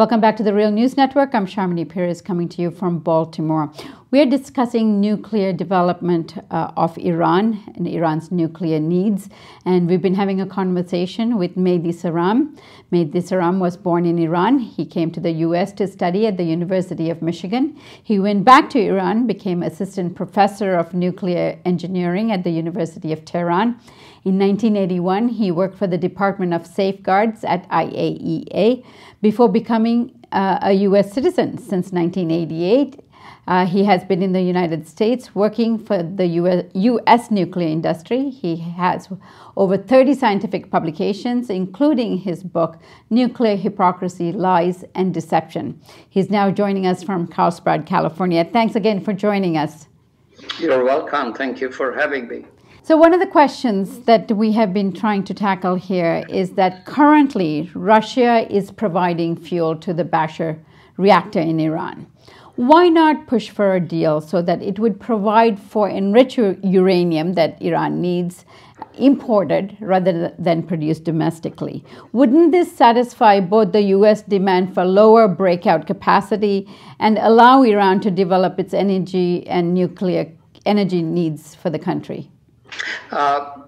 Welcome back to the Real News Network. I'm Sharmini Peries coming to you from Baltimore. We're discussing nuclear development uh, of Iran and Iran's nuclear needs. And we've been having a conversation with Mehdi Sarram. Mehdi Sarram was born in Iran. He came to the US to study at the University of Michigan. He went back to Iran, became assistant professor of nuclear engineering at the University of Tehran. In 1981, he worked for the Department of Safeguards at IAEA before becoming uh, a U.S. citizen since 1988. Uh, he has been in the United States working for the US, US, nuclear industry. He has over 30 scientific publications, including his book, Nuclear Hypocrisy, Lies, and Deception. He's now joining us from Carlsbad, California. Thanks again for joining us. You're welcome. Thank you for having me. So, one of the questions that we have been trying to tackle here is that currently Russia is providing fuel to the Bushehr reactor in Iran. Why not push for a deal so that it would provide for enriched uranium that Iran needs imported rather than produced domestically? Wouldn't this satisfy both the US demand for lower breakout capacity and allow Iran to develop its energy and nuclear energy needs for the country? Uh,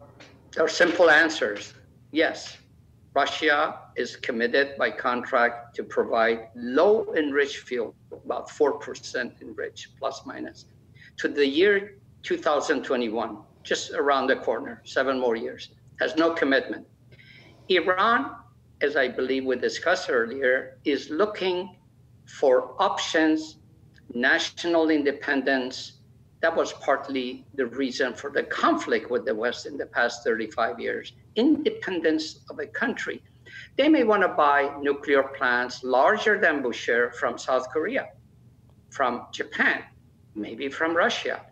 are simple answers. Yes, Russia is committed by contract to provide low enriched fuel, about 4% enriched, plus minus, to the year 2021, just around the corner, seven more years, has no commitment. Iran, as I believe we discussed earlier, is looking for options, national independence, that was partly the reason for the conflict with the West in the past 35 years. Independence of a country. They may want to buy nuclear plants larger than Bushehr from South Korea, from Japan, maybe from Russia.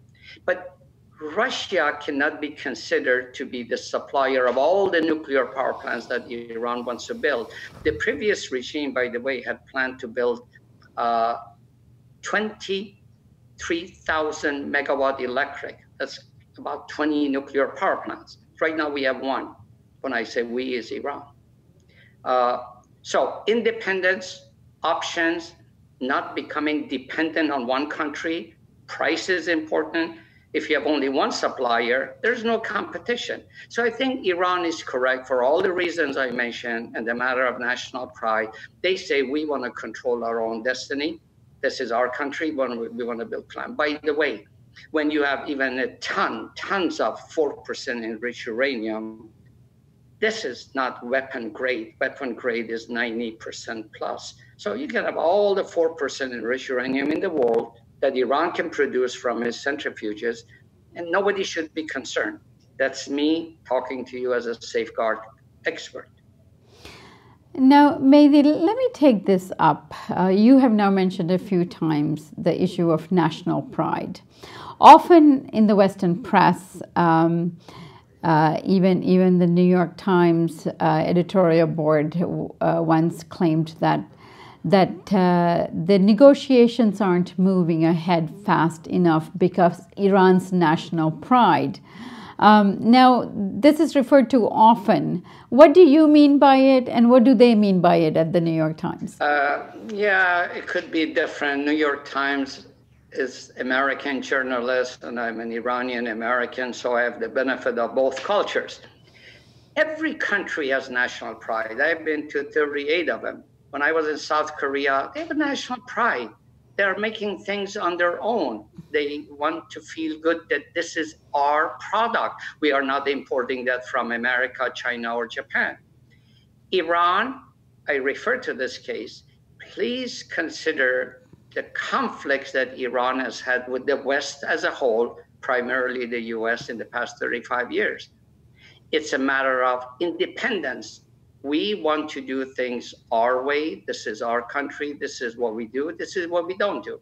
But Russia cannot be considered to be the supplier of all the nuclear power plants that Iran wants to build. The previous regime, by the way, had planned to build uh, 20 3,000 megawatt electric. That's about 20 nuclear power plants. Right now we have one. When I say we, is Iran. Uh, so independence, options, not becoming dependent on one country. Price is important. If you have only one supplier, there's no competition. So I think Iran is correct for all the reasons I mentioned and the matter of national pride. They say we want to control our own destiny this is our country when we want to build plant. By the way, when you have even a ton, tons of 4% enriched uranium, this is not weapon grade. Weapon grade is 90% plus. So you can have all the 4% enriched uranium in the world that Iran can produce from its centrifuges, and nobody should be concerned. That's me talking to you as a safeguard expert. Now, Mehdi, let me take this up. Uh, you have now mentioned a few times the issue of national pride. Often in the Western press, um, uh, even even the New York Times uh, editorial board uh, once claimed that that uh, the negotiations aren't moving ahead fast enough because Iran's national pride. Um, now, this is referred to often. What do you mean by it, and what do they mean by it at the New York Times? Uh, yeah, it could be different. New York Times is American journalist, and I'm an Iranian American, so I have the benefit of both cultures. Every country has national pride. I've been to 38 of them. When I was in South Korea, they have a national pride they're making things on their own. They want to feel good that this is our product. We are not importing that from America, China, or Japan. Iran, I refer to this case, please consider the conflicts that Iran has had with the West as a whole, primarily the US in the past 35 years. It's a matter of independence we want to do things our way. This is our country. This is what we do. This is what we don't do.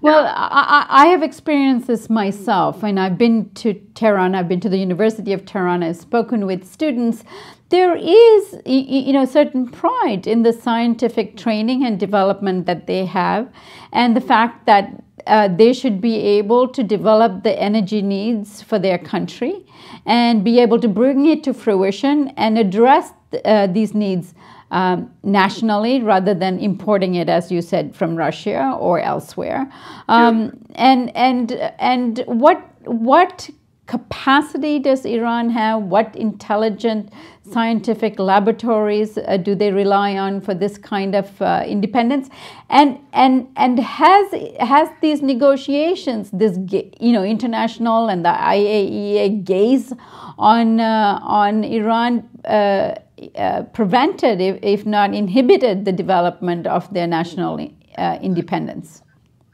Well, I, I, have experienced this myself, and I've been to Tehran. I've been to the University of Tehran. I've spoken with students. There is, you know, certain pride in the scientific training and development that they have, and the fact that uh, they should be able to develop the energy needs for their country and be able to bring it to fruition and address uh, these needs um, nationally rather than importing it, as you said, from Russia or elsewhere. Um, And and and what what capacity does Iran have? What intelligent scientific laboratories uh, do they rely on for this kind of uh, independence? And and and has has these negotiations, this you know international and the IAEA gaze on uh, on Iran uh, uh, prevented, if, if, not inhibited, the development of their national uh, independence?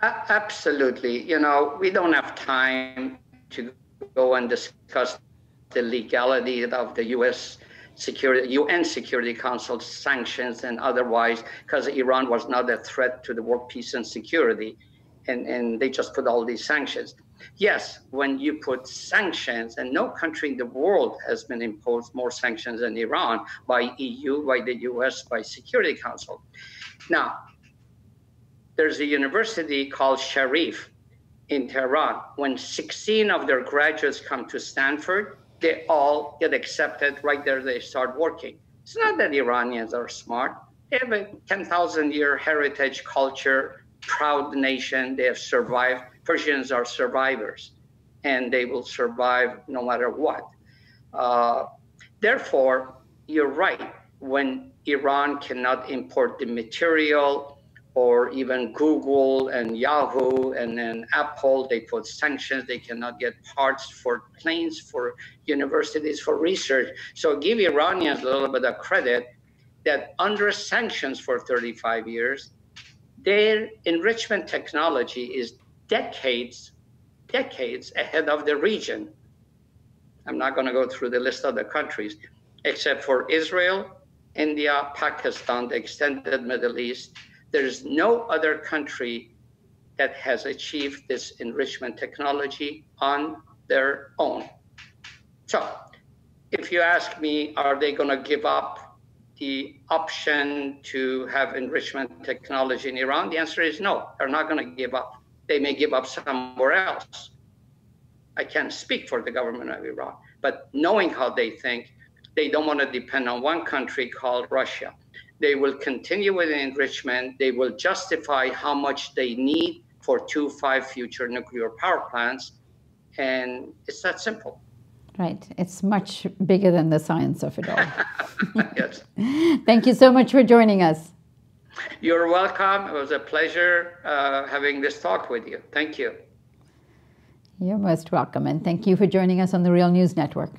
Absolutely. You know, we don't have time to go and discuss the legality of the U.S. Security, UN Security Council sanctions and otherwise, because Iran was not a threat to the world peace and security, and, and they just put all these sanctions. Yes, when you put sanctions, and no country in the world has been imposed more sanctions than Iran by EU, by the US, by Security Council. Now, there's a university called Sharif in Tehran. When 16 of their graduates come to Stanford, they all get accepted right there. They start working. It's not that Iranians are smart. They have a 10,000 year heritage, culture, proud nation. They have survived Persians are survivors and they will survive no matter what. Uh, therefore, you're right. When Iran cannot import the material, or even Google and Yahoo and then Apple, they put sanctions. They cannot get parts for planes, for universities, for research. So give Iranians a little bit of credit that under sanctions for 35 years, their enrichment technology is decades, decades ahead of the region. I'm not going to go through the list of the countries, except for Israel, India, Pakistan, the extended Middle East. There's no other country that has achieved this enrichment technology on their own. So, if you ask me, are they going to give up the option to have enrichment technology in Iran? The answer is no, they're not going to give up they may give up somewhere else. I can't speak for the government of Iran, but knowing how they think, they don't want to depend on one country called Russia. They will continue with enrichment. They will justify how much they need for two, five future nuclear power plants. And it's that simple. Right. It's much bigger than the science of it all. yes. Thank you so much for joining us. You're welcome. It was a pleasure uh, having this talk with you. Thank you. You're most welcome, and thank you for joining us on the Real News Network.